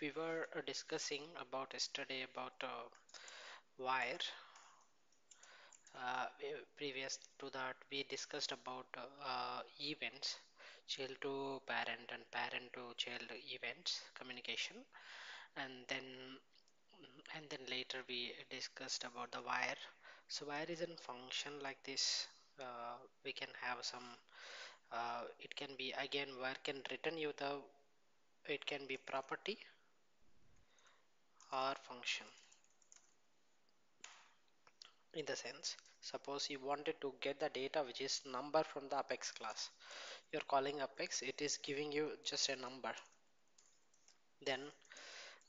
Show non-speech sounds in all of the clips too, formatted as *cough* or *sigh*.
we were uh, discussing about yesterday about uh, wire. Uh, previous to that we discussed about uh, uh, events child to parent and parent to child events communication. And then and then later we discussed about the wire. So wire is a function like this. We can have some it can be again wire can return you the it can be property or function. In the sense suppose you wanted to get the data which is number from the apex class. You're calling apex it is giving you just a number. Then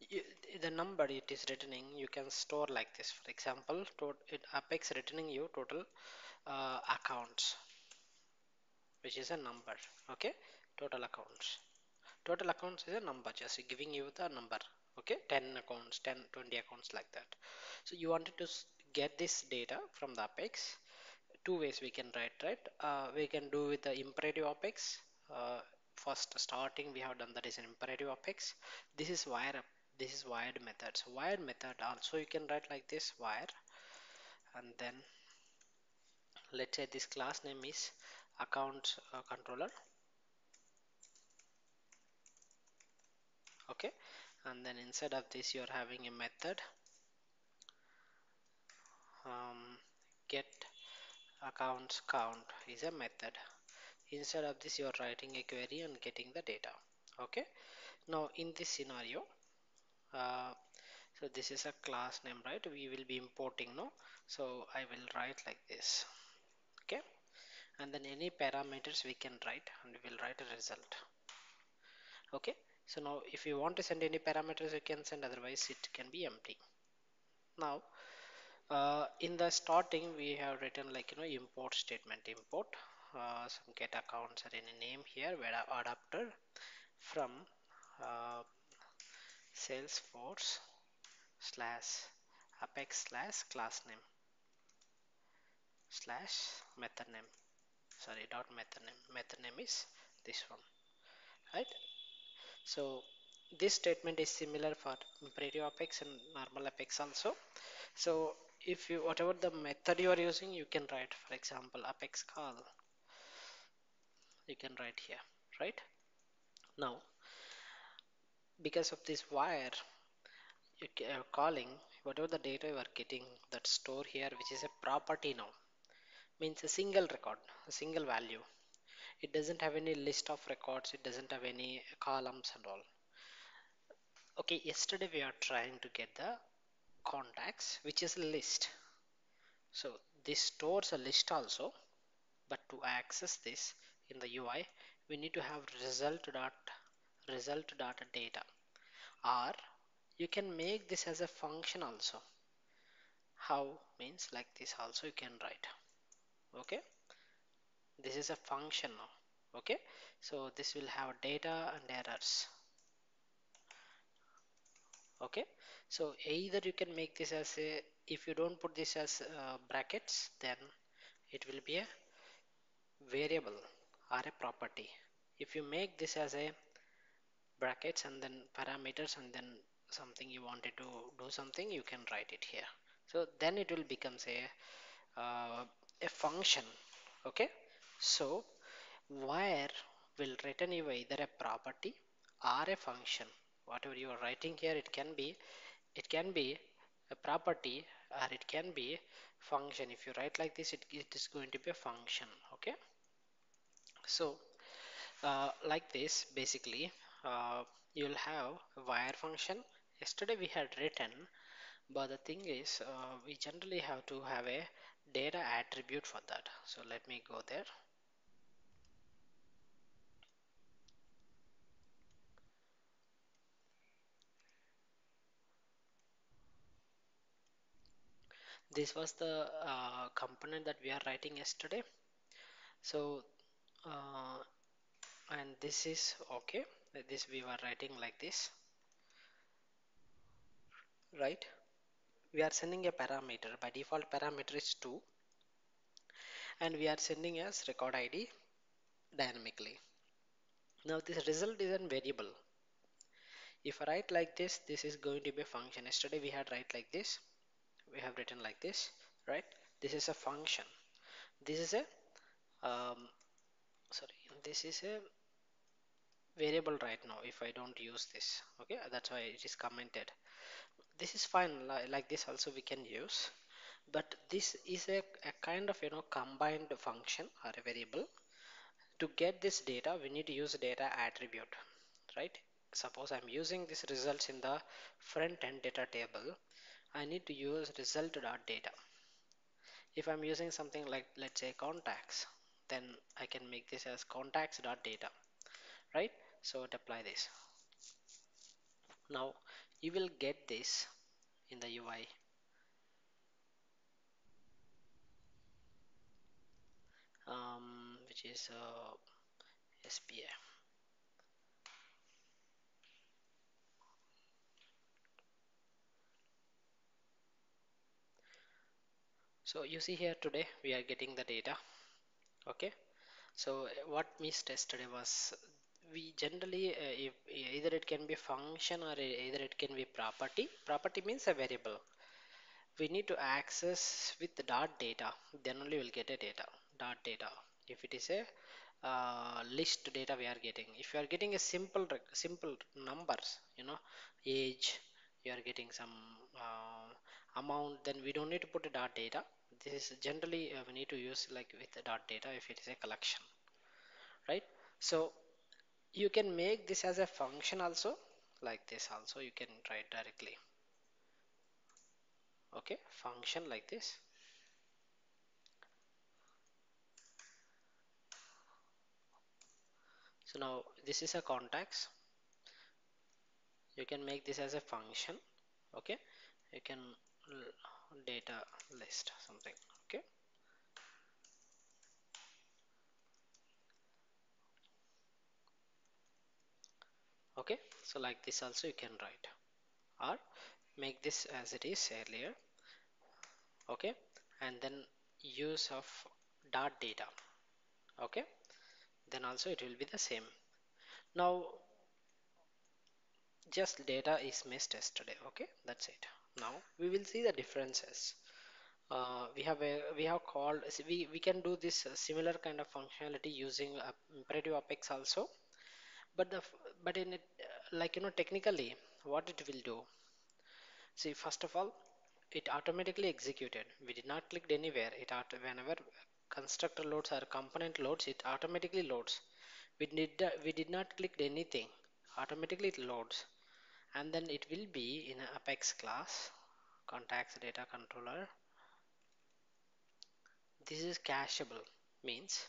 you, the number it is returning you can store like this. For example it apex returning you total uh, accounts which is a number okay? Total accounts. Total accounts is a number just giving you the number okay 10 accounts 10 20 accounts like that. So you wanted to get this data from the apex. Two ways we can write right? Uh, we can do with the imperative apex. Uh, first starting we have done that is an imperative apex. This is wire this is wired method. So wired method also you can write like this wire. And then let's say this class name is account uh, controller. Okay and then inside of this you are having a method. Um, get accounts count is a method. Instead of this you are writing a query and getting the data. Okay? Now in this scenario uh, so this is a class name right? We will be importing no? So I will write like this. Okay? And then any parameters we can write and we will write a result. Okay so now if you want to send any parameters you can send otherwise it can be empty. Now uh, in the starting we have written like you know import statement import uh, some get accounts or any name here wire adapter from uh, salesforce slash apex slash class name slash method name. Sorry dot method name. Method name is this one right so this statement is similar for imperative apex and normal apex also. So if you whatever the method you are using you can write for example apex call. You can write here right? Now because of this wire you ca- uh, calling whatever the data you are getting that store here which is a property now means a single record a single value it doesn't have any list of records it doesn't have any columns and all. Okay yesterday we are trying to get the contacts which is a list. So this stores a list also but to access this in the UI we need to have result dot result dot data. Or you can make this as a function also. How means like this also you can write. Okay this is a function now okay? So this will have data and errors okay? So either you can make this as a if you don't put this as uh, brackets then it will be a variable or a property. If you make this as a brackets and then parameters and then something you wanted to do something you can write it here. So then it will becomes a uh, a function okay so wire will return you either a property or a function? Whatever you are writing here it can be it can be a property or it can be function. If you write like this it, it is going to be a function okay? So uh, like this basically uh, you'll have a wire function. Yesterday we had written but the thing is uh, we generally have to have a data attribute for that. So let me go there this was the uh, component that we are writing yesterday. So uh, and this is okay. This we were writing like this. Right? We are sending a parameter. By default parameter is 2 and we are sending as record id dynamically. Now this result is a variable. If I write like this this is going to be a function. Yesterday we had write like this we have written like this right? This is a function. This is a um, sorry this is a variable right now if I don't use this okay? That's why it is commented. This is fine like this also we can use but this is a, a kind of you know combined function or a variable. To get this data we need to use data attribute right? Suppose I'm using this results in the front end data table I need to use result dot data. If I'm using something like let's say contacts then I can make this as contacts dot data right? So apply this. Now you will get this in the UI um, which is uh, SPA so you see here today we are getting the data. Okay? So what missed yesterday was we generally uh, if, either it can be function or either it can be property. Property means a variable. We need to access with the dot data then only we'll get a data dot data. If it is a uh, list data we are getting. If you are getting a simple simple numbers you know age you are getting some uh, amount then we don't need to put a dot data this is generally uh, we need to use like with the dot data if it is a collection right? So you can make this as a function also like this also you can write directly. Okay function like this. So now this is a contacts. You can make this as a function okay? You can data list something okay? Okay so like this also you can write or make this as it is earlier okay? And then use of dot data okay? Then also it will be the same. Now just data is missed yesterday okay? That's it now we will see the differences. Uh, we have a we have called we, we can do this similar kind of functionality using uh, imperative apex also. But the but in it uh, like you know technically what it will do? See first of all it automatically executed. We did not click anywhere. It whenever constructor loads or component loads it automatically loads. We did we did not click anything. Automatically it loads and then it will be in apex class contacts data controller. This is cacheable means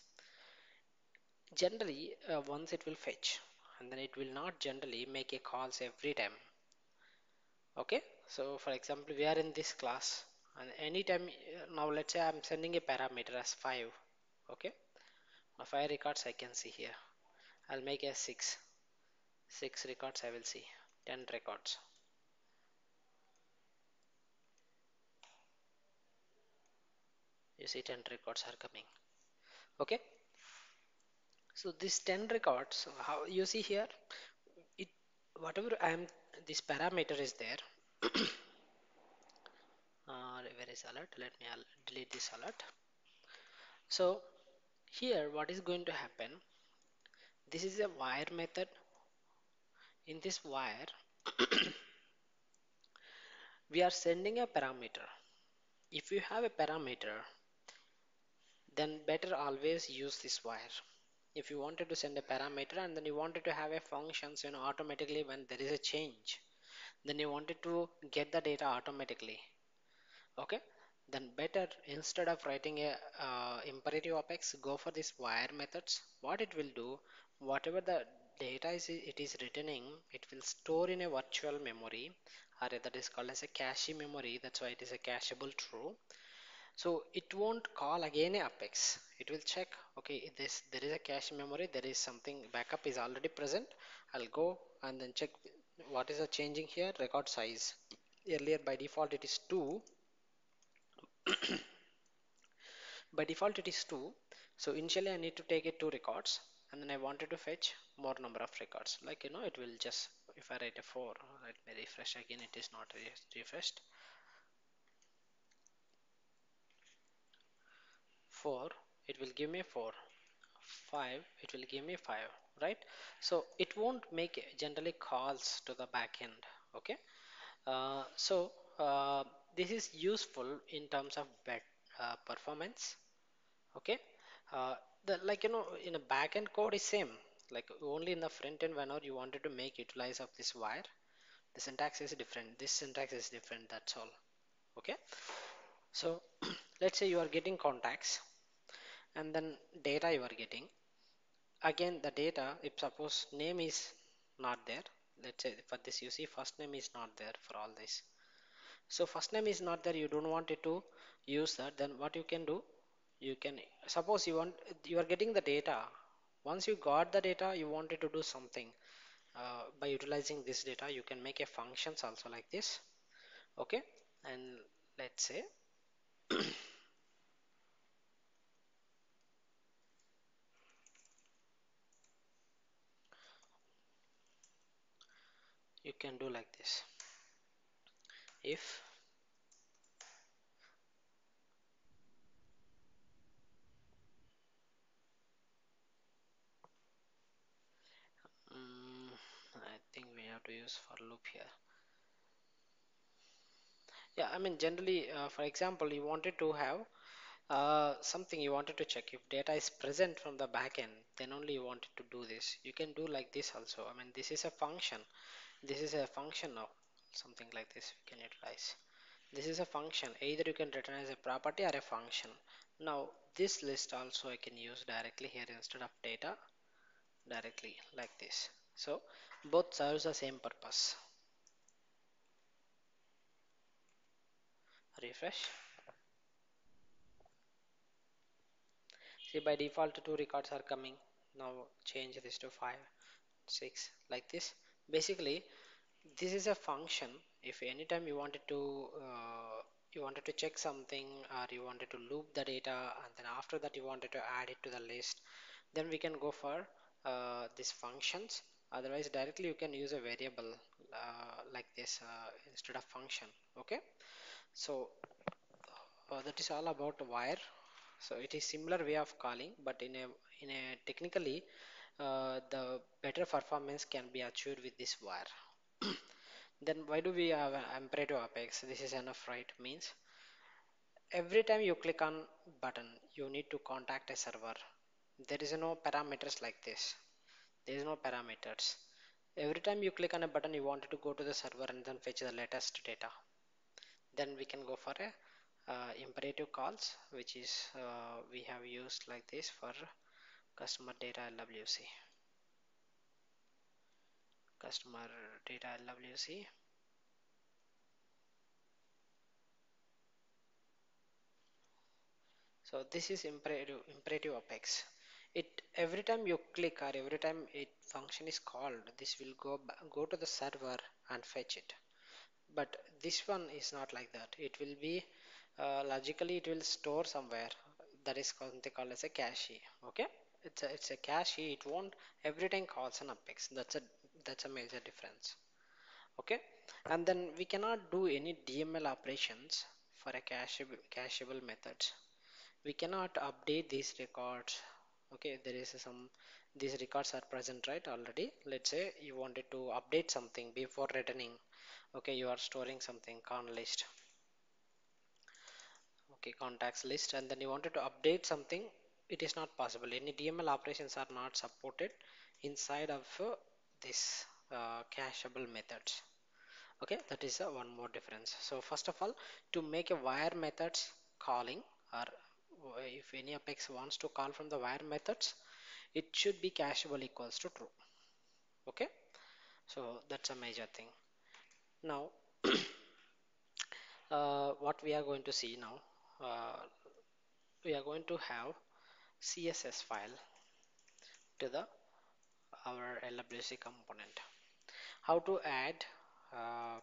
generally uh, once it will fetch and then it will not generally make a calls every time. Okay? So for example we are in this class and anytime uh, now let's say I'm sending a parameter as 5 okay? Now 5 records I can see here. I'll make a 6 6 records I will see 10 records. You see 10 records are coming. Okay? So this 10 records how you see here it whatever I am this parameter is there. *coughs* Uh, where is alert? Let me delete this alert. So here what is going to happen this is a wire method in this wire *clears throat* we are sending a parameter. If you have a parameter then better always use this wire. If you wanted to send a parameter and then you wanted to have a functions you know automatically when there is a change then you wanted to get the data automatically. Okay? Then better instead of writing a uh, imperative apex go for this wire methods. What it will do whatever the data is it is returning it will store in a virtual memory or that is called as a cache memory that's why it is a cacheable true. So it won't call again apex. It will check okay this there is a cache memory there is something backup is already present I'll go and then check what is the changing here record size. Earlier by default it is 2 *coughs* by default it is 2 so initially I need to take it two records and then I wanted to fetch more number of records. Like you know it will just if I write a 4 let me refresh again it is not re refreshed. 4 it will give me 4 5 it will give me 5 right? So it won't make generally calls to the backend okay? Uh, so uh, this is useful in terms of bed, uh, performance okay? Uh, the like you know in a backend code is same. Like only in the front end whenever you wanted to make utilize of this wire the syntax is different this syntax is different that's all. Okay? So *clears throat* let's say you are getting contacts and then data you are getting. Again the data if suppose name is not there let's say for this you see first name is not there for all this. So first name is not there you don't want it to use that then what you can do you can suppose you want you are getting the data. Once you got the data you wanted to do something uh, by utilizing this data you can make a functions also like this. Okay? And let's say *coughs* you can do like this. If um, I think we have to use for loop here. Yeah I mean generally uh, for example you wanted to have uh, something you wanted to check. If data is present from the backend then only you wanted to do this. You can do like this also. I mean this is a function. This is a function now something like this we can utilize. This is a function. Either you can return as a property or a function. Now this list also I can use directly here instead of data directly like this so both serves the same purpose. Refresh. See by default two records are coming. Now change this to 5 6 like this. Basically this is a function. If anytime you wanted to uh, you wanted to check something or you wanted to loop the data and then after that you wanted to add it to the list then we can go for uh, these functions otherwise directly you can use a variable uh, like this uh, instead of function okay? So uh, that is all about wire. So it is similar way of calling but in a in a technically uh, the better performance can be achieved with this wire. *coughs* Then why do we have an imperative apex? This is enough right? Means every time you click on button you need to contact a server. There is no parameters like this there is no parameters. Every time you click on a button you wanted to go to the server and then fetch the latest data. Then we can go for a uh, imperative calls which is uh, we have used like this for customer data LWC customer data LWC so this is imperative imperative apex it every time you click or every time it function is called this will go go to the server and fetch it. But this one is not like that. It will be uh, logically it will store somewhere. That is something called as a cache okay? It's a, it's a cache. It won't every time calls an apex. That's a that's a major difference okay? And then we cannot do any DML operations for a cacheable, cacheable methods. We cannot update these records okay there is some these records are present right already. Let's say you wanted to update something before returning. Okay you are storing something con list. Okay contacts list and then you wanted to update something. It is not possible. Any DML operations are not supported inside of uh, this uh, cacheable methods. Okay that is uh, one more difference. So first of all to make a wire methods calling or if any apex wants to call from the wire methods it should be cacheable equals to true. Okay? So that's a major thing. Now *clears throat* uh, what we are going to see now uh, we are going to have css file to the our LWC component. How to add uh,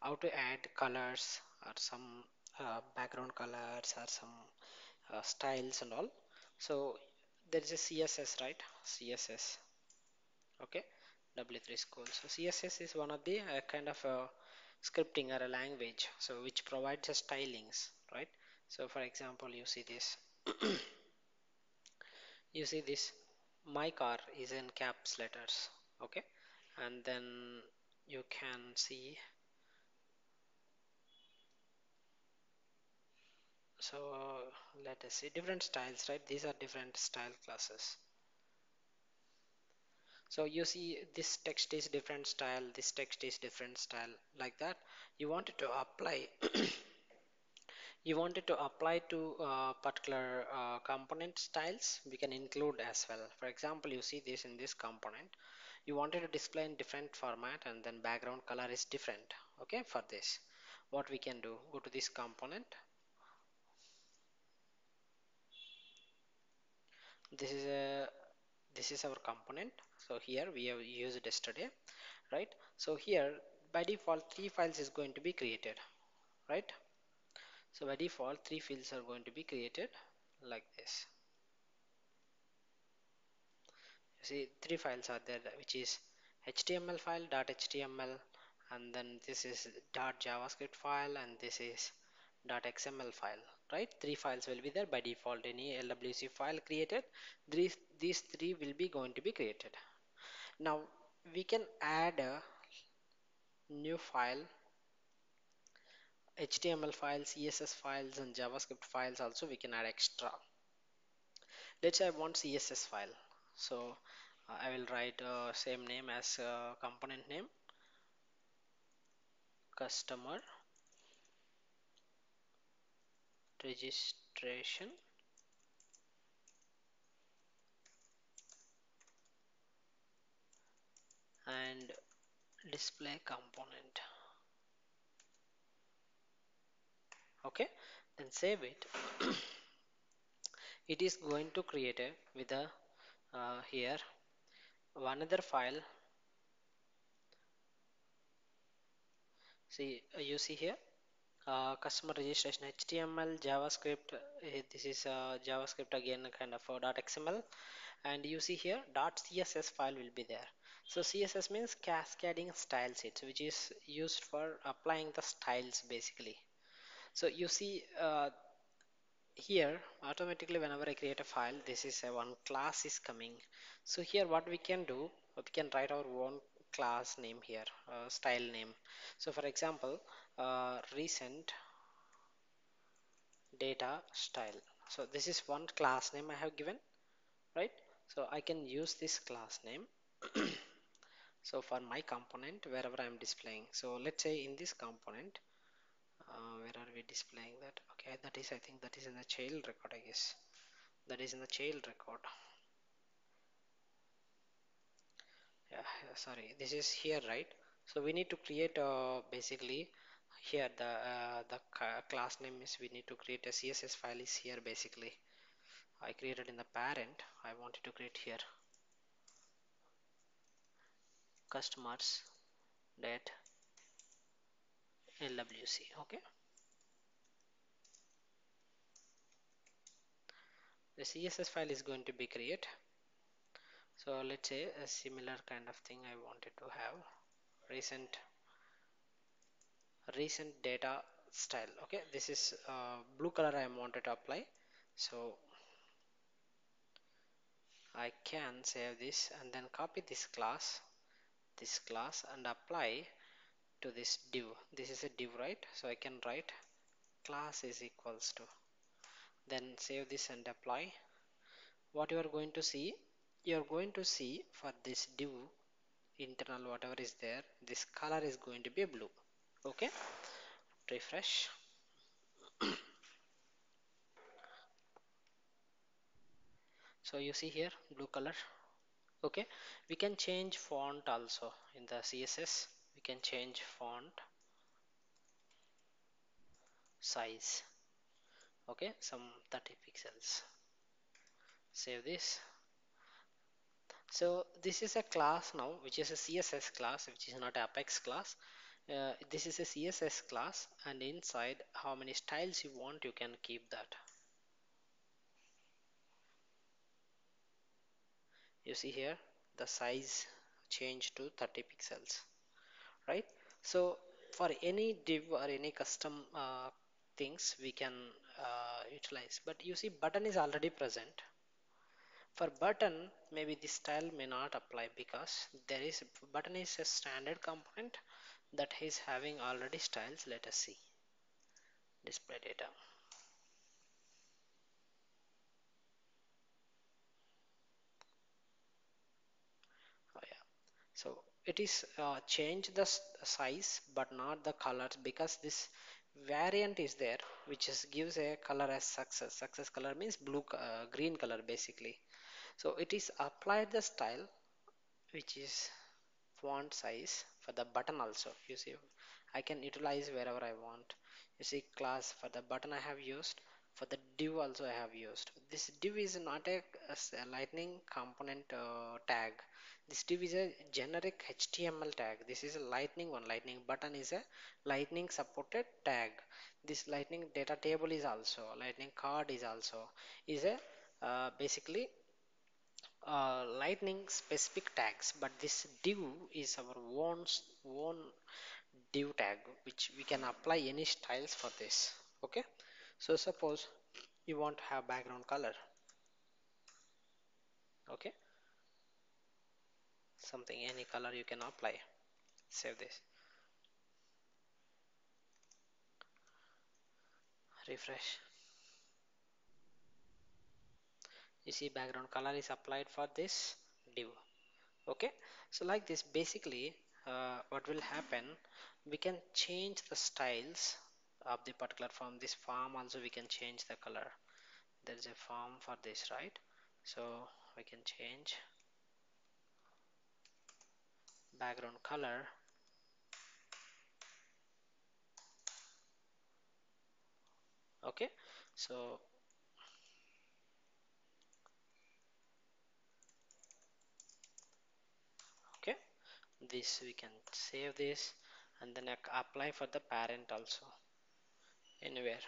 how to add colors or some uh, background colors or some uh, styles and all. So there is a css right? Css okay. W3 school. So css is one of the uh, kind of a scripting or a language so which provides a stylings right? So for example you see this. *clears throat* You see this. My car is in caps letters. Okay. And then you can see so let us see. Different styles right? These are different style classes. So you see this text is different style this text is different style like that. You wanted to apply *coughs* you wanted to apply to uh, particular uh, component styles we can include as well. For example you see this in this component. You wanted to display in different format and then background color is different okay for this. What we can do? Go to this component this is a this is our component. So here we have used yesterday right? So here by default three files is going to be created right? So by default three fields are going to be created like this. You see three files are there which is html file dot html and then this is dot javascript file and this is dot xml file right? Three files will be there. By default any lwc file created these these three will be going to be created. Now we can add a new file html files css files and javascript files also we can add extra. Let's say i want css file. So uh, i will write uh, same name as uh, component name customer registration. And display component. Okay then save it. It is going to create a with a uh, here one other file. See uh, you see here uh, customer registration html javascript uh, this is uh, javascript again kind of dot xml and you see here dot css file will be there. So css means cascading style sheets which is used for applying the styles basically. So you see uh, here automatically whenever I create a file this is a one class is coming. So here what we can do we can write our own class name here uh, style name. So for example uh, recent data style. So this is one class name I have given right? So I can use this class name. *coughs* So for my component wherever I'm displaying. So let's say in this component uh, where are we displaying that? Okay that is I think that is in the child record I guess. That is in the child record yeah sorry this is here right? So we need to create uh, basically here the uh, the class name is we need to create a css file is here basically. I created in the parent I wanted to create here. Customers dot lwc okay? The css file is going to be create so let's say a similar kind of thing I wanted to have. Recent recent data style okay? This is uh, blue color I wanted to apply. So I can save this and then copy this class this class and apply to this div. This is a div right? So I can write class is equals to. Then save this and apply. What you are going to see you are going to see for this div internal whatever is there this color is going to be blue. Okay? Refresh. *clears throat* So you see here blue color. Okay? We can change font also in the css we can change font size. Okay? Some 30 pixels. Save this so this is a class now which is a css class which is not apex class. Uh, this is a css class and inside how many styles you want you can keep that. You see here the size change to 30 pixels right? So for any div or any custom uh, things we can uh, utilize. But you see button is already present for button maybe this style may not apply because there is button is a standard component that is having already styles. Let us see. Display data. Oh yeah. So it is uh, change the size but not the colors because this variant is there which is gives a color as success. Success color means blue uh, green color basically so it is applied the style which is font size for the button also. You see I can utilize wherever I want. You see class for the button I have used for the div also I have used. This div is not a, a lightning component uh, tag. This div is a generic HTML tag. This is a lightning one. Lightning button is a lightning supported tag. This lightning data table is also lightning card is also is a uh, basically uh, lightning specific tags but this div is our own own div tag which we can apply any styles for this okay? So suppose you want to have background color okay? Something any color you can apply save this. Refresh you see background color is applied for this div okay? So like this basically uh, what will happen we can change the styles of the particular form. This form also we can change the color. There is a form for this right? So we can change background color. Okay? So okay this we can save this and then apply for the parent also anywhere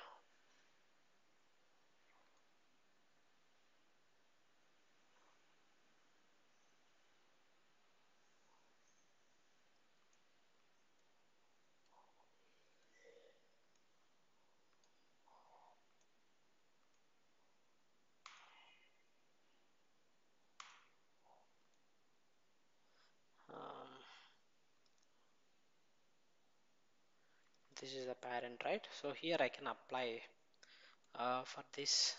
this is the parent right? So here I can apply uh, for this.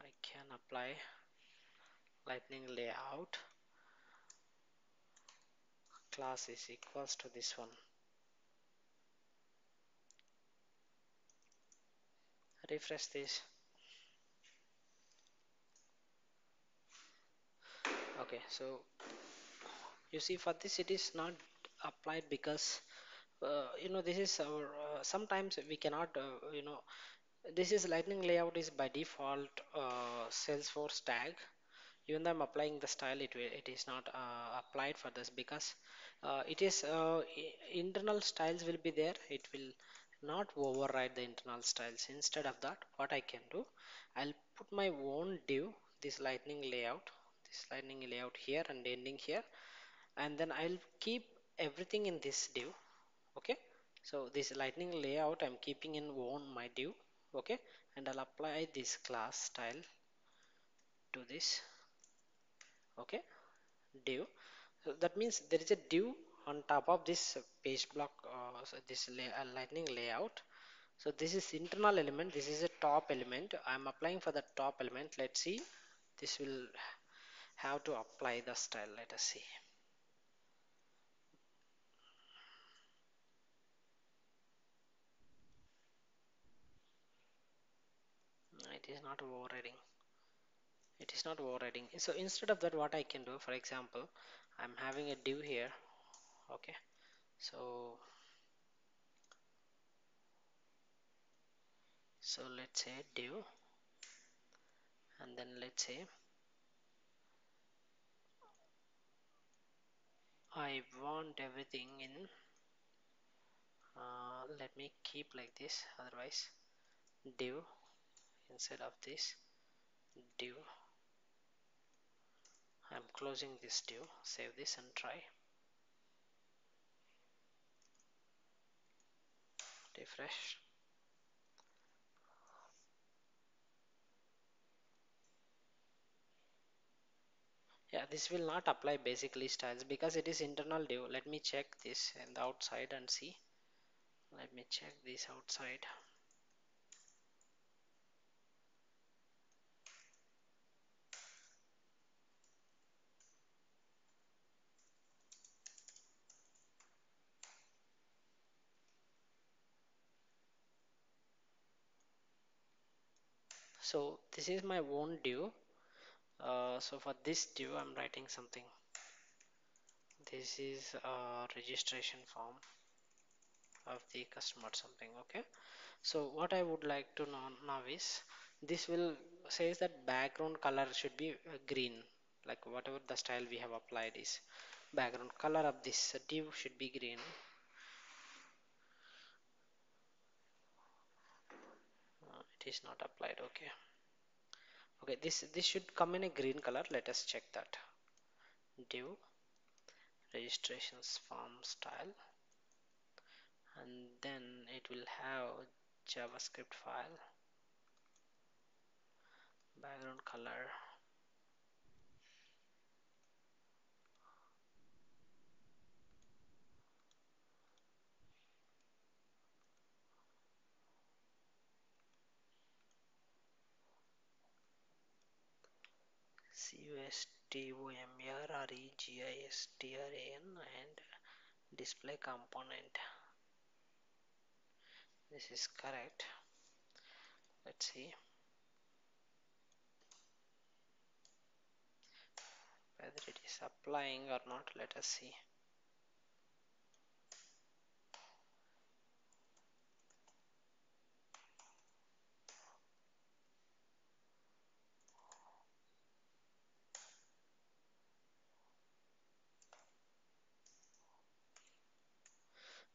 I can apply lightning layout. Class is equals to this one. Refresh this. Okay so you see for this it is not applied because you know this is our uh, sometimes we cannot uh, you know this is lightning layout is by default uh, salesforce tag. Even though I'm applying the style it, it is not uh, applied for this because uh, it is uh, internal styles will be there. It will not override the internal styles. Instead of that what I can do I'll put my own div this lightning layout this lightning layout here and ending here. And then I'll keep everything in this div okay? So this lightning layout I'm keeping in own my div okay? And I'll apply this class style to this. Okay? Div so that means there is a div on top of this page block uh, so this lay, uh, lightning layout. So this is internal element. This is a top element. I'm applying for the top element. Let's see. This will have to apply the style. Let us see it is not overriding. It is not overriding. So instead of that what I can do for example I'm having a div here okay? So so let's say div and then let's say I want everything in uh, let me keep like this otherwise div instead of this div. I'm closing this div. Save this and try. Refresh. Yeah this will not apply basically styles because it is internal div. Let me check this in the outside and see. Let me check this outside so this is my own div uh, so for this div I'm writing something. This is a registration form of the customer something okay? So what I would like to know now is this will says that background color should be uh, green. Like whatever the style we have applied is background color of this div should be green uh, it is not applied okay. Okay this this should come in a green color let us check that. Div registrations form style. And then it will have javascript file. Background color C-U-S-T-O-M-E-R-R-E-G-I-S-T-R-A-N and display component. This is correct. Let's see. Whether it is applying or not let us see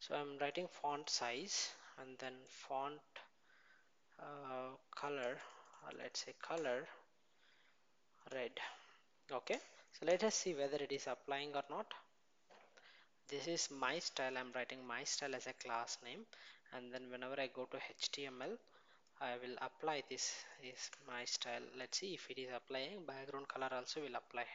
so I'm writing font size and then font uh, color uh, let's say color red. Okay? So let us see whether it is applying or not. This is my style. I'm writing my style as a class name. And then whenever I go to HTML I will apply this is my style. Let's see if it is applying. Background color also will apply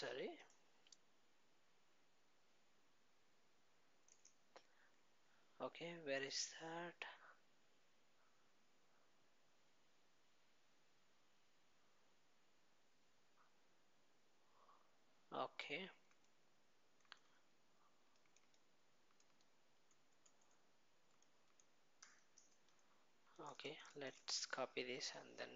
sorry okay where is that? Okay. Okay let's copy this and then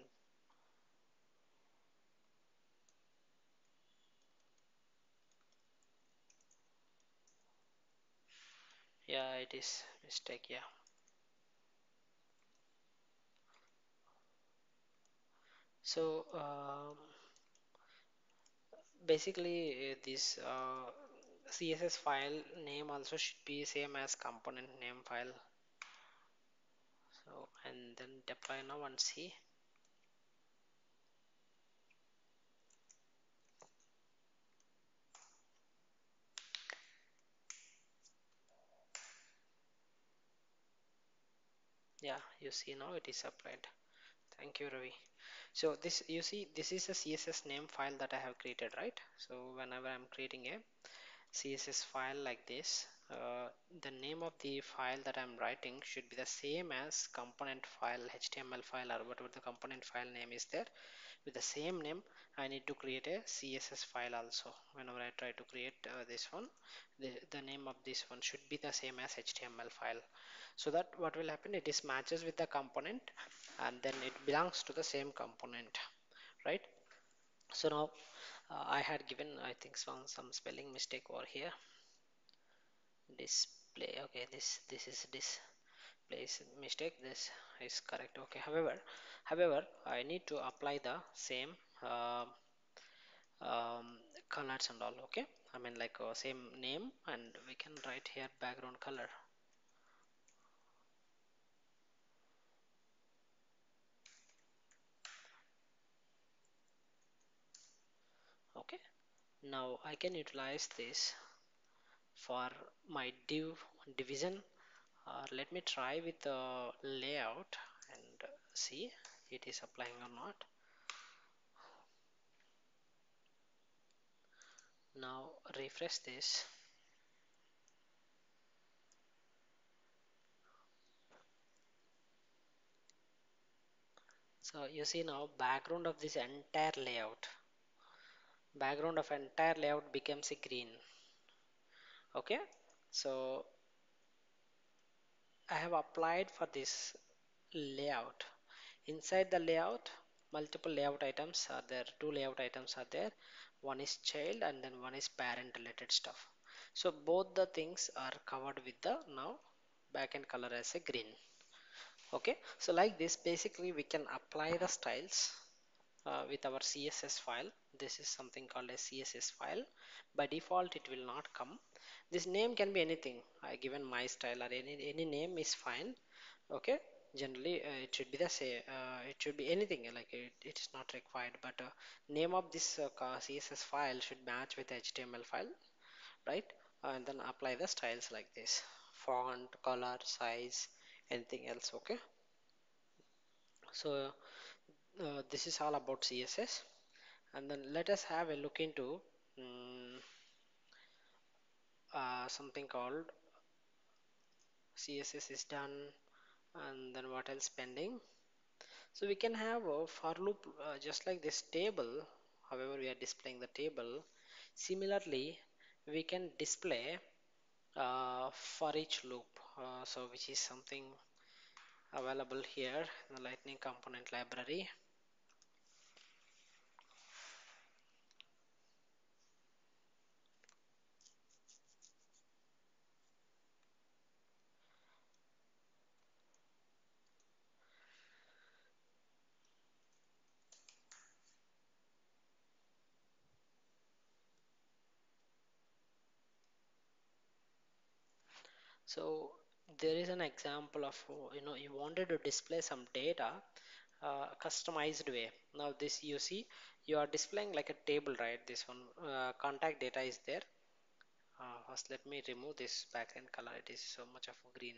yeah it is mistake yeah. So um, basically uh, this uh, css file name also should be same as component name file. So and then deploy now and see yeah you see now it is applied. Thank you Ravi. So this you see this is a css name file that I have created right? So whenever I'm creating a css file like this uh, the name of the file that I'm writing should be the same as component file HTML file or whatever the component file name is there. With the same name I need to create a CSS file also. Whenever I try to create uh, this one the, the name of this one should be the same as HTML file so that what will happen it is matches with the component and then it belongs to the same component right? So now uh, I had given I think some some spelling mistake over here. Display okay this this is this place mistake this is correct okay. However however I need to apply the same uh, um, colors and all okay? I mean like uh, same name and we can write here background color okay now I can utilize this for my div division. Uh, let me try with the layout and see it is applying or not. Now refresh this. So you see now background of this entire layout background of entire layout becomes a green. Okay? So I have applied for this layout. Inside the layout multiple layout items are there. Two layout items are there. One is child and then one is parent related stuff. So both the things are covered with the now backend color as a green. Okay? So like this basically we can apply the styles uh, with our css file. This is something called a css file. By default it will not come. This name can be anything. I given my style or any any name is fine. Okay? Generally uh, it should be the same uh, it should be anything. Like it, it is not required. But uh, name of this uh, css file should match with html file. Right? And then apply the styles like this. Font color size anything else. Okay? So uh, this is all about css and then let us have a look into um, uh, something called css is done and then what else pending. So we can have a for loop uh, just like this table however we are displaying the table. Similarly we can display uh, for each loop uh, so which is something available here in the lightning component library so there is an example of you know you wanted to display some data uh, customized way. Now this you see you are displaying like a table right? This one uh, contact data is there. Uh, first let me remove this background color. It is so much of green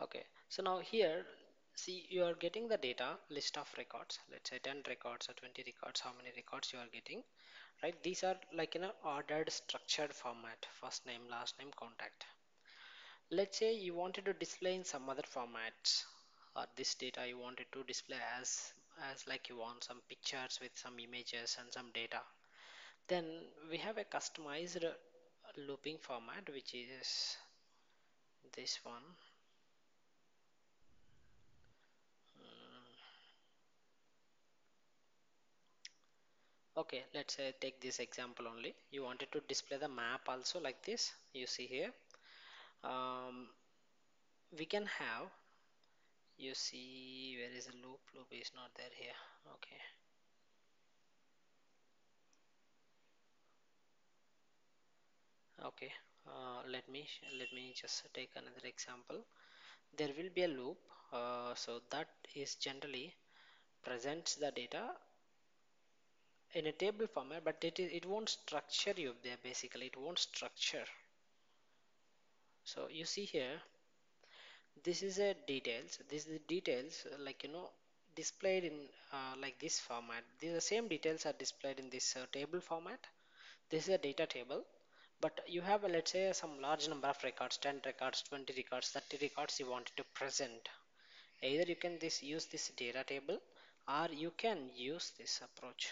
okay. So now here see you are getting the data list of records. Let's say 10 records or 20 records how many records you are getting right? These are like in an ordered structured format. First name last name contact. Let's say you wanted to display in some other formats or this data you wanted to display as as like you want some pictures with some images and some data. Then we have a customized looping format which is this one okay let's say take this example only. You wanted to display the map also like this. You see here. Um, we can have you see where is the loop? Loop is not there here. Okay. Okay uh, let me let me just take another example. There will be a loop uh, so that is generally presents the data in a table format but it, it won't structure you there basically. It won't structure. So you see here this is a details. This is the details uh, like you know displayed in uh, like this format. These the same details are displayed in this uh, table format. This is a data table. But you have a, let's say some large number of records 10 records 20 records 30 records you wanted to present. Either you can this use this data table or you can use this approach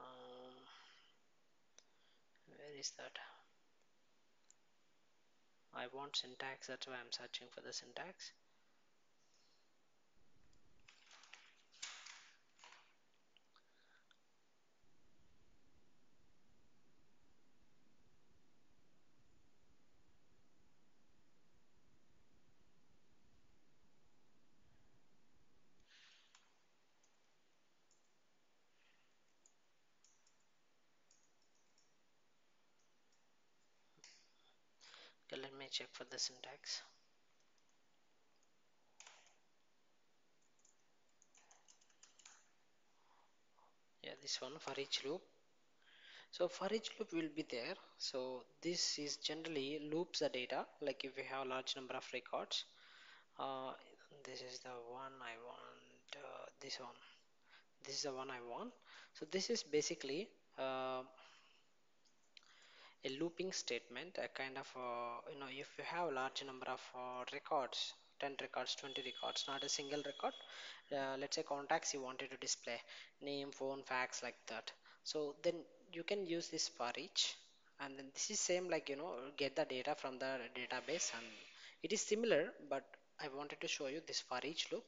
um, where is that I want syntax that's why I'm searching for the syntax okay let me check for the syntax. Yeah this one for each loop. So for each loop will be there. So this is generally loops the data like if we have a large number of records. Uh, this is the one I want uh, this one. This is the one I want. So this is basically uh, a looping statement a kind of uh, you know if you have a large number of uh, records 10 records 20 records not a single record uh, let's say contacts you wanted to display name phone fax like that. So then you can use this for each and then this is same like you know get the data from the database and it is similar but I wanted to show you this for each loop.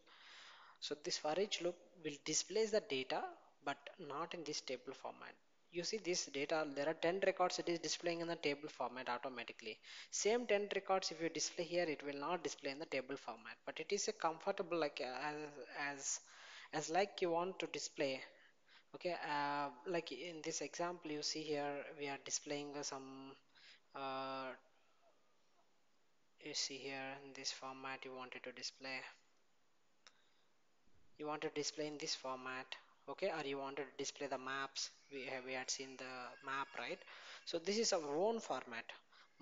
So this for each loop will displays the data but not in this table format you see this data there are 10 records it is displaying in the table format automatically. Same 10 records if you display here it will not display in the table format. But it is a comfortable like uh, as as as like you want to display. Okay uh, like in this example you see here we are displaying uh, some uh, you see here in this format you wanted to display. You want to display in this format okay or you wanted to display the maps we have we had seen the map right? So this is our own format.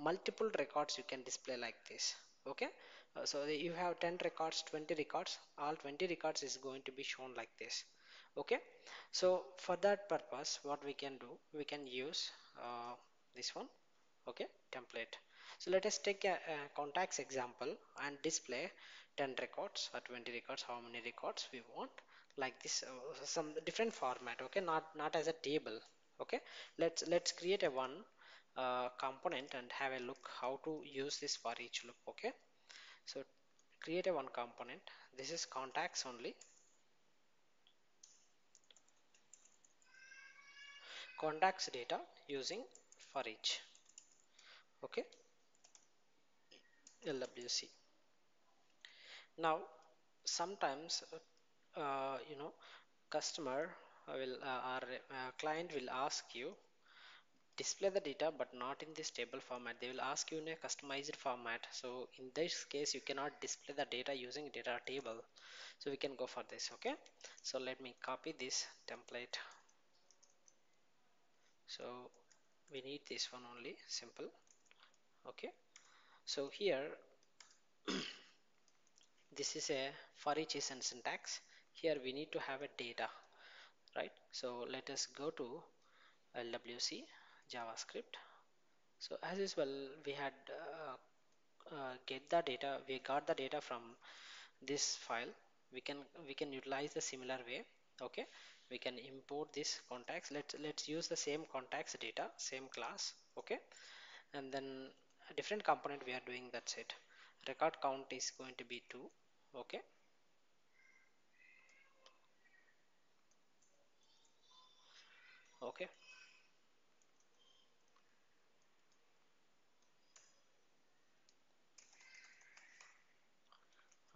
Multiple records you can display like this okay? Uh, so you have 10 records 20 records all 20 records is going to be shown like this okay? So for that purpose what we can do we can use uh, this one okay template. So let us take a, a contacts example and display 10 records or 20 records how many records we want like this uh, some different format okay? Not not as a table okay? Let's let's create a one uh, component and have a look how to use this for each loop okay? So create a one component. This is contacts only. Contacts data using for each okay? LWC now sometimes uh, you know customer will uh, or uh, client will ask you display the data but not in this table format. They will ask you in a customized format. So in this case you cannot display the data using data table. So we can go for this okay? So let me copy this template. So we need this one only simple okay? So here *clears throat* this is a for each is and syntax here we need to have a data right? So let us go to LWC JavaScript. So as usual we had uh, uh, get the data we got the data from this file. We can we can utilize the similar way okay? We can import this contacts. Let's let's use the same contacts data same class okay? And then a different component we are doing that's it. Record count is going to be 2 okay okay.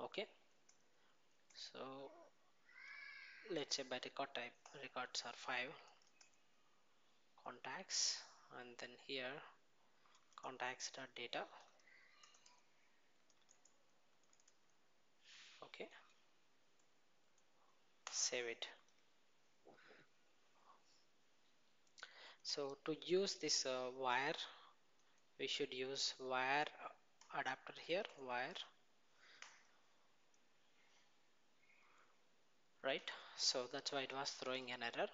Okay. So let's say by record type records are 5 contacts and then here contacts data. Okay. Save it so to use this uh, wire we should use wire adapter here wire right? So that's why it was throwing an error.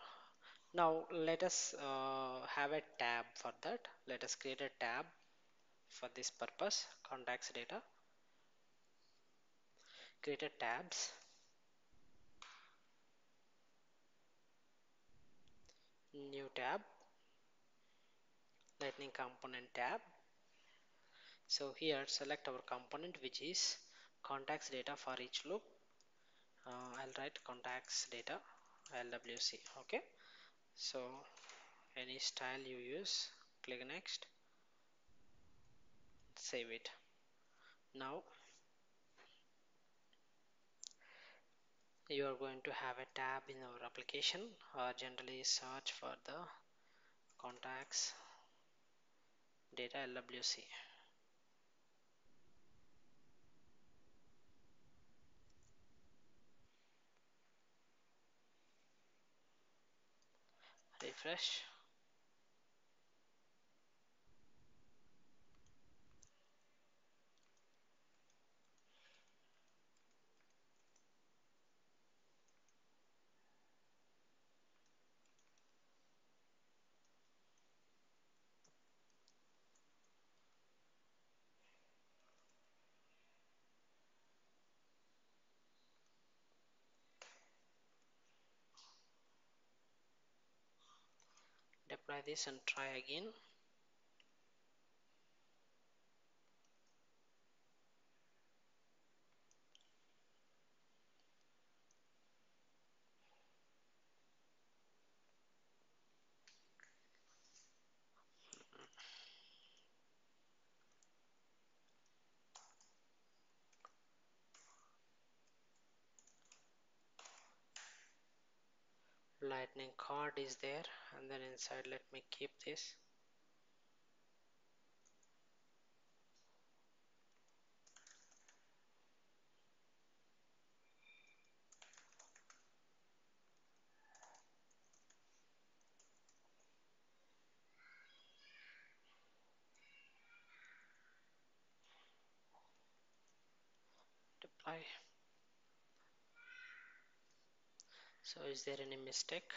Now let us uh, have a tab for that. Let us create a tab for this purpose contacts data. Create a tabs. New tab lightning component tab. So here select our component which is contacts data for each loop. Uh, I'll write contacts data LWC okay? So any style you use click next save it. Now you are going to have a tab in our application. Or generally search for the contacts data LWC. Refresh. Deploy this and try again lightning card is there and then inside let me keep this. Deploy so is there any mistake?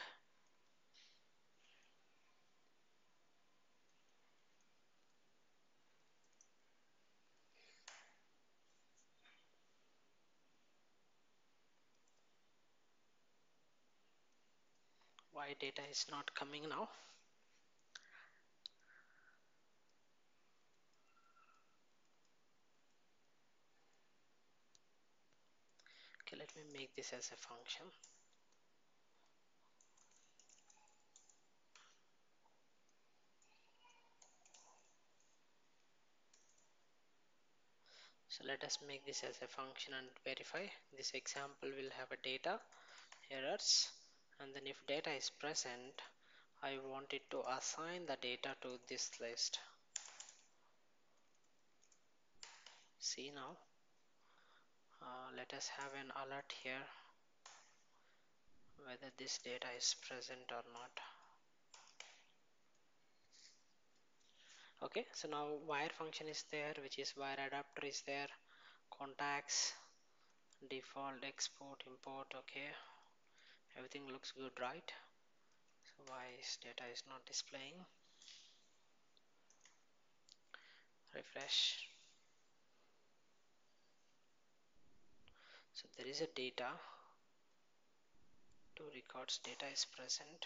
Why data is not coming now? Okay let me make this as a function so let us make this as a function and verify. This example will have a data errors and then if data is present I want it to assign the data to this list. See now uh, let us have an alert here whether this data is present or not okay so now wire function is there which is wire adapter is there contacts default export import okay. Everything looks good right? So why is data is not displaying? Refresh. So there is a data. Two records data is present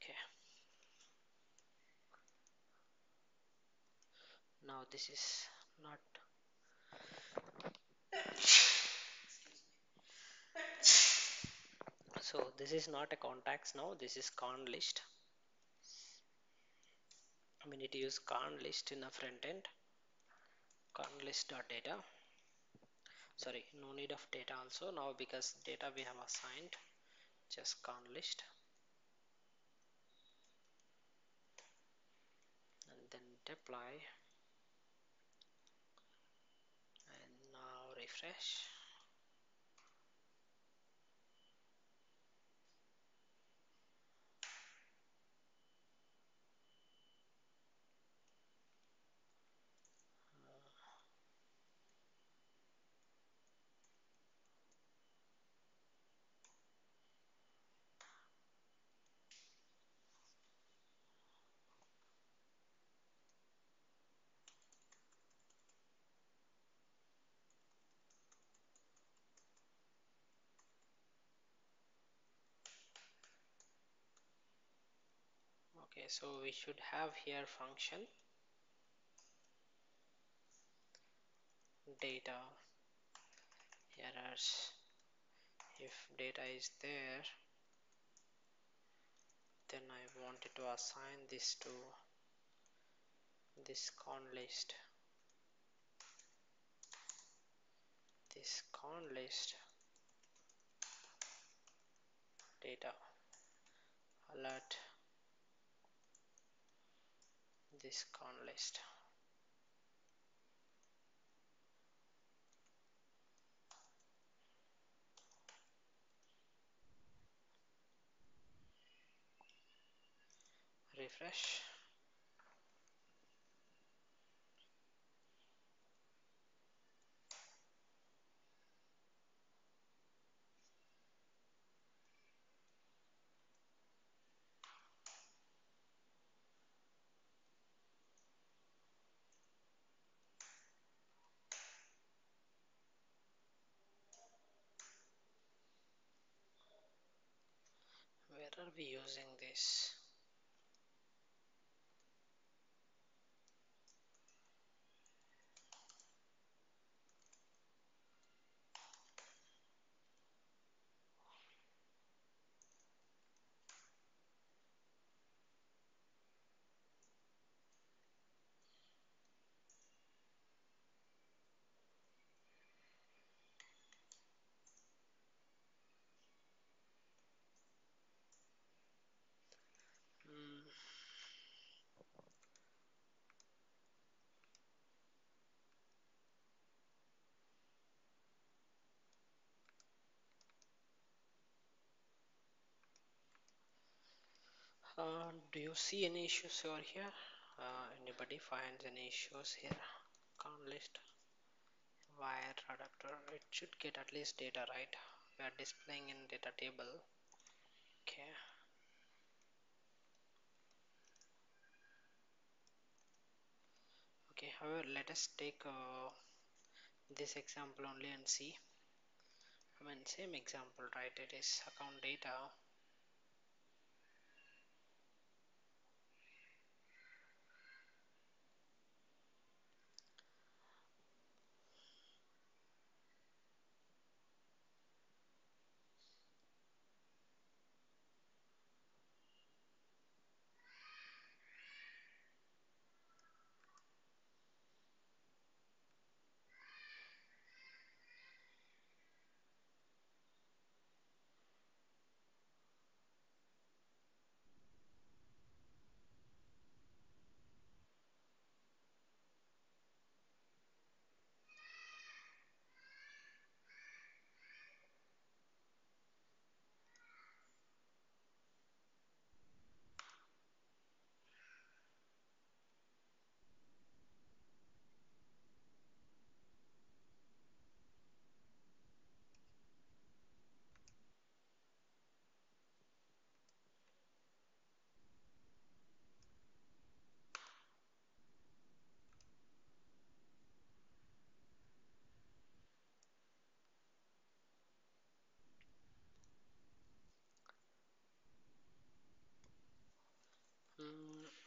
okay now this is not. So this is not a contacts now this is con list. We need to use con list in a front end. Con list dot data. Sorry no need of data also now because data we have assigned just con list. And then deploy and now refresh okay so we should have here function data. Errors if data is there then I wanted to assign this to this con list. This con list data alert this con list. Refresh. We using this Uh, do you see any issues over here? Uh, anybody finds any issues here? con list wire adapter. It should get at least data, right? We are displaying in data table. Okay. Okay. However, let us take uh, this example only and see. I mean, same example, right? It is account data.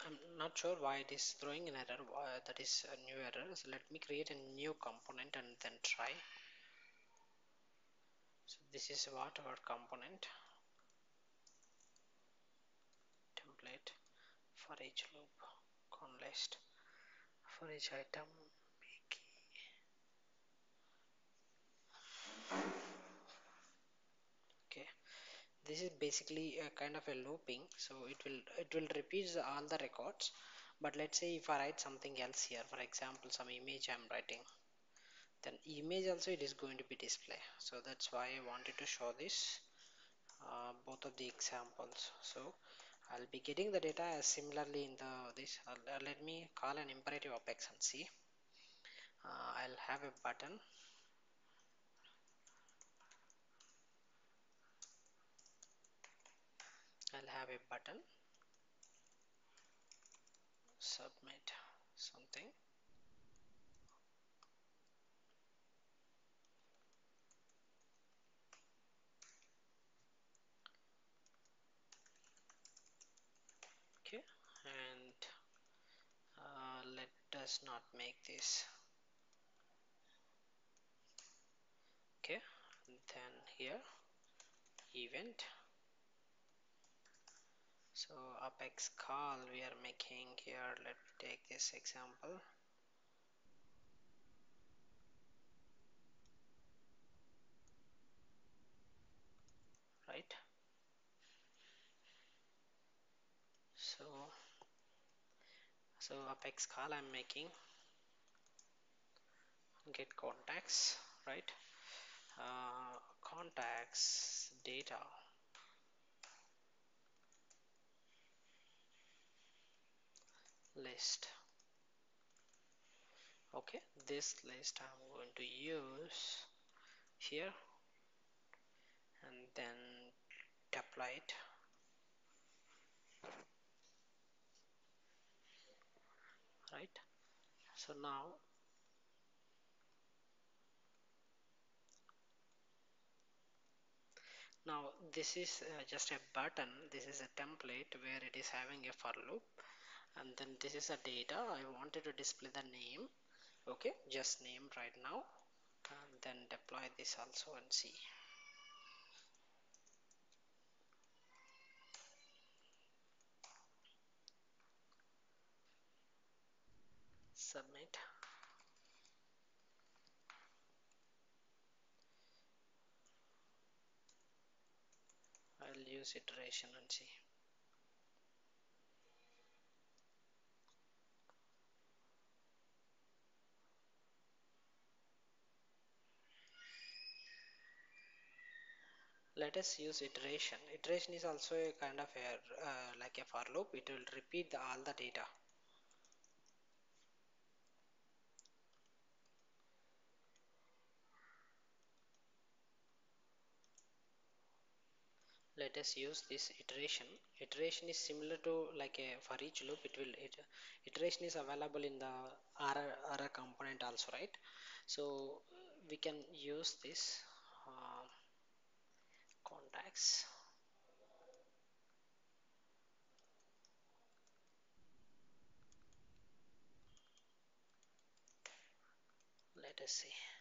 I'm not sure why it is throwing an error. That is a new error. So let me create a new component and then try. So this is what our component template for each loop conlist for each item okay this is basically a kind of a looping so it will it will repeat all the records. But let's say if I write something else here for example some image I'm writing then image also it is going to be display. So that's why I wanted to show this uh, both of the examples. So I'll be getting the data as similarly in the this uh, let me call an imperative apex and see. Uh, I'll have a button I'll have a button. Submit something. Okay and uh, let us not make this. Okay then here event so apex call we are making here. Let me take this example. Right? So so apex call I'm making. Get contacts right? Uh, contacts data list. Okay this list I'm going to use here and then apply it. Right so now now this is uh, just a button this is a template where it is having a for loop and then this is a data. I wanted to display the name. Okay just name right now. And then deploy this also and see. Submit. I'll use iteration and see let us use iteration. Iteration is also a kind of a uh, like a for loop. It will repeat the, all the data. Let us use this iteration. Iteration is similar to like a for each loop it will it, iteration is available in the R RR component also right? So we can use this uh, let us see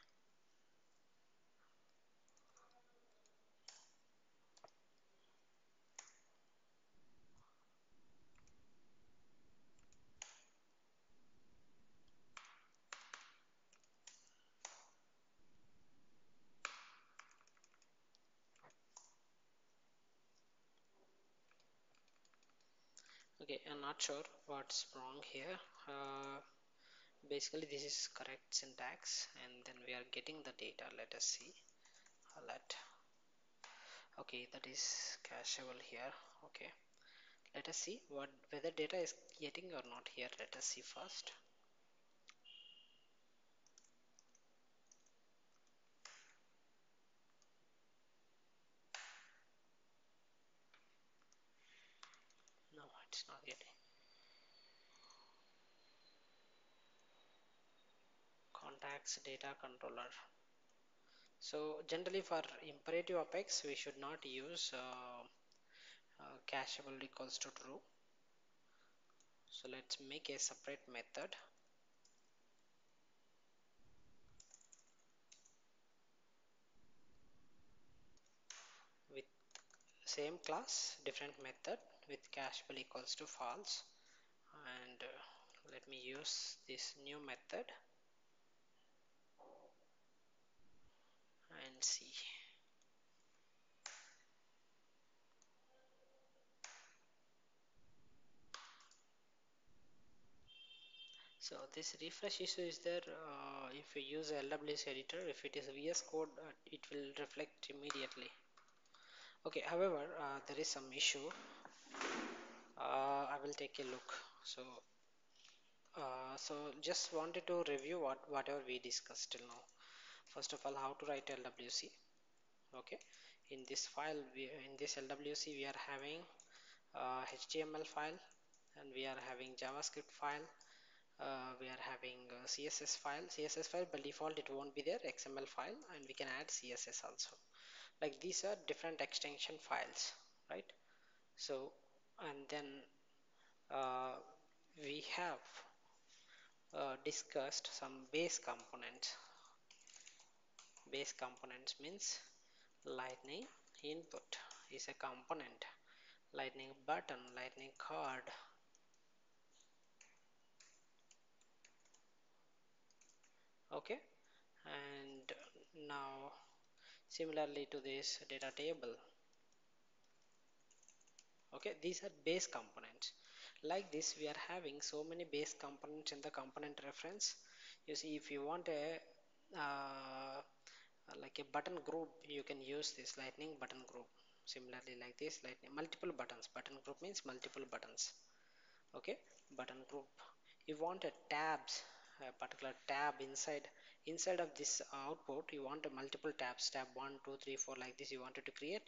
okay I'm not sure what's wrong here. Uh, basically this is correct syntax and then we are getting the data. Let us see. Let okay that is cacheable here. Okay. Let us see what whether data is getting or not here. Let us see first no not contacts data controller. So generally for imperative apex we should not use uh, uh, cacheable equals to true. So let's make a separate method. With same class different method with cacheable equals to false. And uh, let me use this new method and see. So this refresh issue is there. Uh, if you use LWC editor if it is VS code uh, it will reflect immediately. Okay however uh, there is some issue uh, I will take a look. So uh, so just wanted to review what whatever we discussed till now. First of all how to write LWC okay. In this file we in this LWC we are having uh, HTML file and we are having JavaScript file uh, we are having CSS file. CSS file by default it won't be there XML file and we can add CSS also. Like these are different extension files right? So and then uh, we have uh, discussed some base components. Base components means lightning input is a component. Lightning button lightning card. Okay and now similarly to this data table okay these are base components. Like this we are having so many base components in the component reference. You see if you want a uh, like a button group you can use this lightning button group. Similarly like this lightning multiple buttons. Button group means multiple buttons. Okay button group. You want a tabs a particular tab inside. Inside of this output you want a multiple tabs. Tab 1 2 3 4 like this you wanted to create.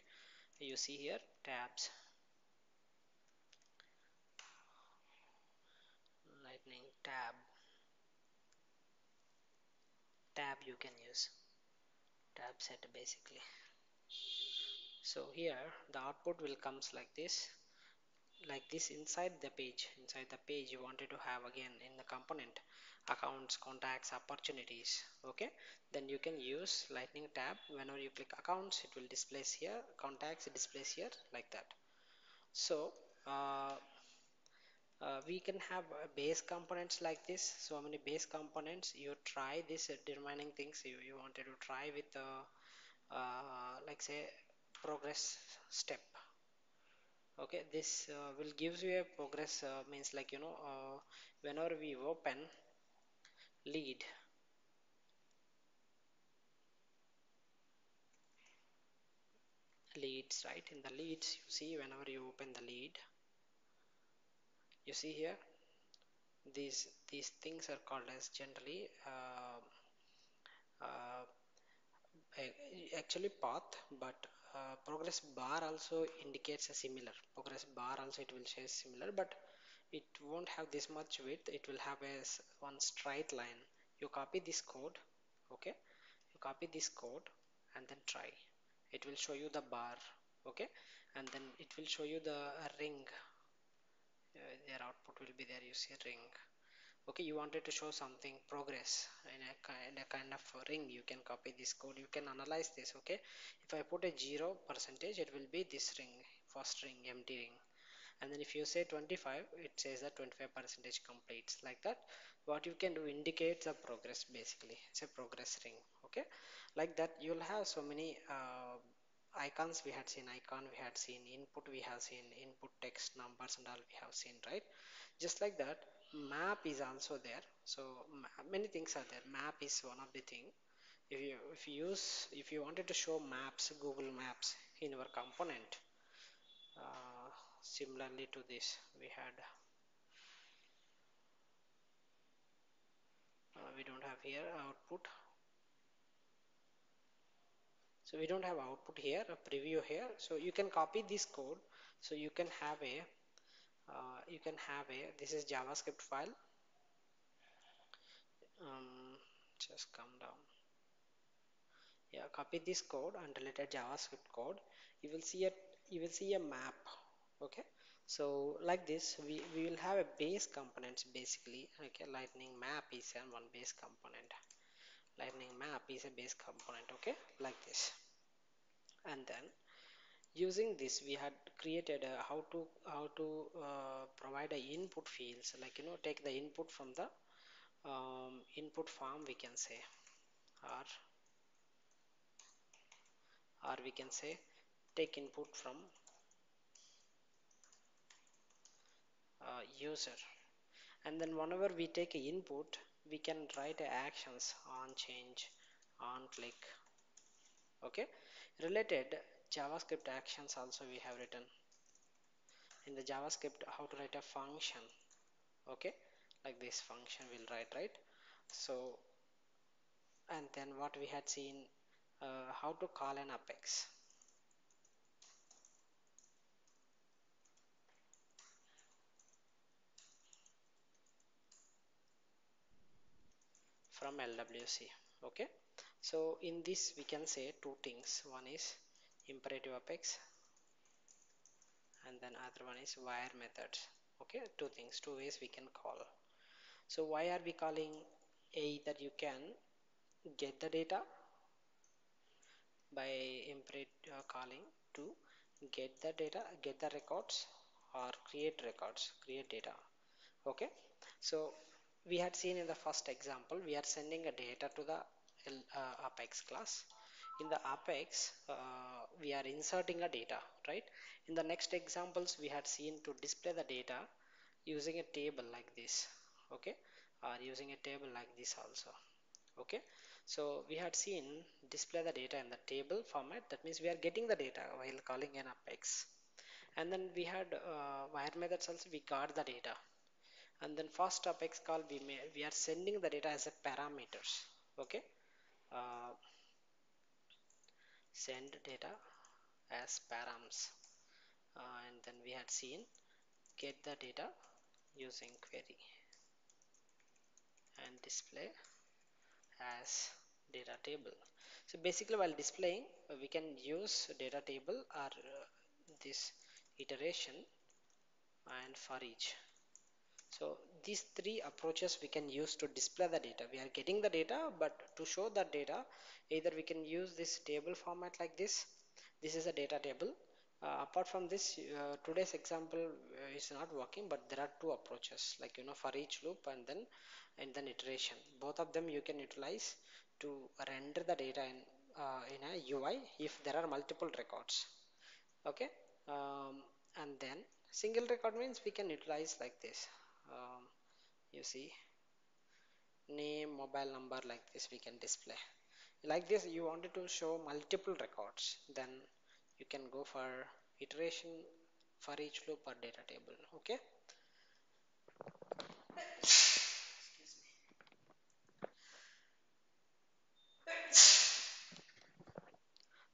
You see here tabs lightning tab. Tab you can use. Tab set basically. So here the output will comes like this. Like this inside the page. Inside the page you wanted to have again in the component. Accounts contacts opportunities. Okay? Then you can use lightning tab. Whenever you click accounts it will displays here. Contacts it displays here. Like that. So uh, uh, we can have uh, base components like this. So many base components. You try this uh, determining things. You, you wanted to try with uh, uh, like say progress step. Okay this uh, will gives you a progress means like you know whenever we open lead. Leads right? In the leads you see whenever you open the lead you see here these these things are called as generally uh, uh, actually path but uh, progress bar also indicates a similar. Progress bar also it will say similar but it won't have this much width. It will have a one straight line. You copy this code okay? You copy this code and then try. It will show you the bar okay? And then it will show you the ring uh, their output will be there you see ring. Okay you wanted to show something progress. In a, in a kind of ring you can copy this code you can analyze this okay? If I put a zero percentage it will be this ring first ring empty ring. And then if you say 25 it says that 25 percentage completes like that. What you can do indicates the progress basically. It's a progress ring okay? Like that you'll have so many uh, icons we had seen icon we had seen input we have seen input text numbers and all we have seen right? Just like that map is also there. So many things are there. Map is one of the thing. If you if you use if you wanted to show maps google maps in our component uh, similarly to this we had uh, we don't have here output so we don't have output here a preview here. So you can copy this code. So you can have a uh, you can have a this is javascript file. Um, just come down. Yeah copy this code and javascript code. You will see a you will see a map okay? So like this we, we will have a base components basically okay lightning map is one base component. Lightning map is a base component okay? Like this and then using this we had created a how to how to uh, provide a input fields like you know take the input from the um, input form we can say or or we can say take input from uh, user. And then whenever we take a input we can write actions on change on click. Okay related javascript actions also we have written. In the javascript how to write a function okay? Like this function we'll write right? So and then what we had seen uh, how to call an apex. From LWC okay so in this we can say two things. One is imperative apex and then other one is wire methods. Okay two things two ways we can call. So why are we calling either you can get the data? By imperative uh, calling to get the data get the records or create records create data. Okay so we had seen in the first example we are sending a data to the uh, apex class. In the apex uh, we are inserting a data right? In the next examples we had seen to display the data using a table like this okay? Or using a table like this also okay? So we had seen display the data in the table format. That means we are getting the data while calling an apex. And then we had uh, wire methods also we got the data. And then first apex call we may we are sending the data as a parameters okay uh, send data as params. Uh, and then we had seen get the data using query and display as data table. So basically while displaying uh, we can use data table or uh, this iteration and for each. So these three approaches we can use to display the data. We are getting the data but to show that data either we can use this table format like this. This is a data table. Uh, apart from this uh, today's example uh, is not working but there are two approaches like you know for each loop and then and then iteration. Both of them you can utilize to render the data in uh, in a UI if there are multiple records. Okay? Um, and then single record means we can utilize like this. Um, you see? Name mobile number like this we can display. Like this you wanted to show multiple records. Then you can go for iteration for each loop or data table okay?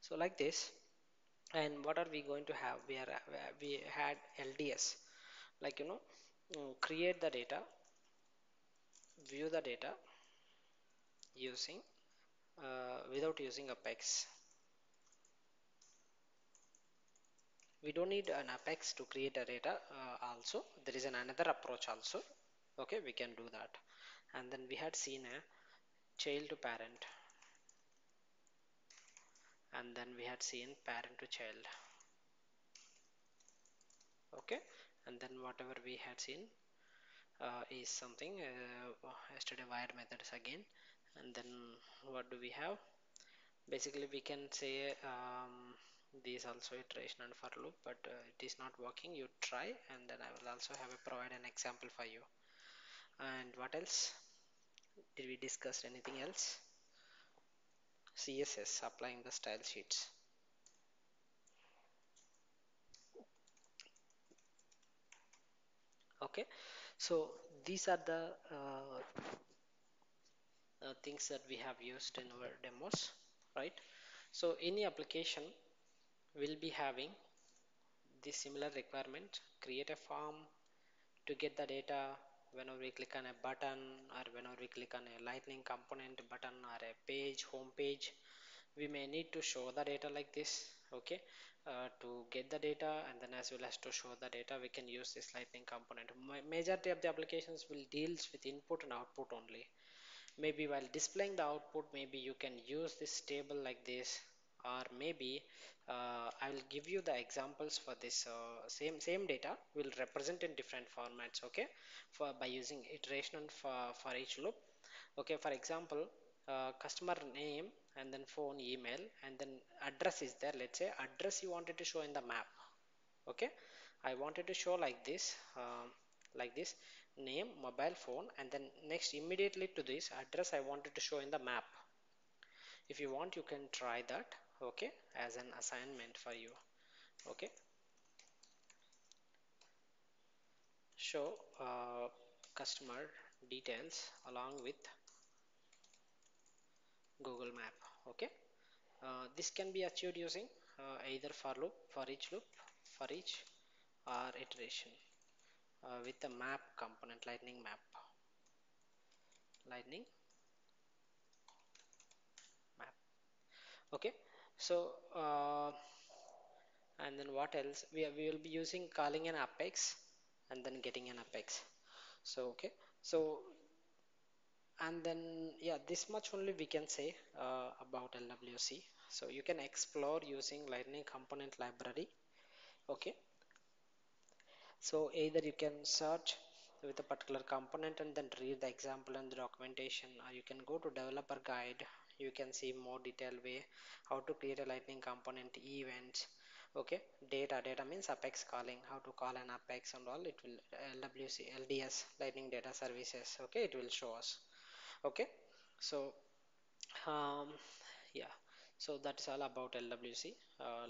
So like this and what are we going to have? We are we had LDS like you know mm, create the data view the data using uh, without using apex. We don't need an apex to create a data uh, also. There is an another approach also. Okay we can do that. And then we had seen a child to parent. And then we had seen parent to child. Okay and then whatever we had seen uh, is something uh, yesterday wired methods again and then what do we have? Basically we can say um, these also iteration and for loop but uh, it is not working. You try and then I will also have a provide an example for you. And what else? Did we discuss anything else? CSS applying the style sheets. Okay so these are the uh, uh, things that we have used in our demos right? So any application will be having this similar requirement. Create a form to get the data. Whenever we click on a button or whenever we click on a lightning component button or a page home page we may need to show the data like this okay uh, to get the data and then as well as to show the data we can use this lightning component. Majority of the applications will deals with input and output only. Maybe while displaying the output maybe you can use this table like this or maybe uh, I will give you the examples for this uh, same same data will represent in different formats okay? For by using iteration for, for each loop. Okay for example uh, customer name and then phone email and then address is there. Let's say address you wanted to show in the map. Okay? I wanted to show like this um, like this name mobile phone and then next immediately to this address I wanted to show in the map. If you want you can try that okay as an assignment for you okay? Show uh, customer details along with Google map okay? Uh, this can be achieved using uh, either for loop for each loop for each or iteration uh, with the map component lightning map. Lightning map. Okay so uh, and then what else? We, are, we will be using calling an apex and then getting an apex. So okay so and then yeah this much only we can say uh, about LWC so you can explore using lightning component library okay? So either you can search with a particular component and then read the example and the documentation or you can go to developer guide. You can see more detailed way how to create a lightning component event okay? Data data means apex calling how to call an apex and all. It will lwc lds lightning data services okay? It will show us okay? So um yeah. So that is all about lwc uh,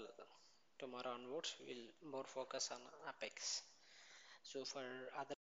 tomorrow onwards we'll more focus on apex. So for other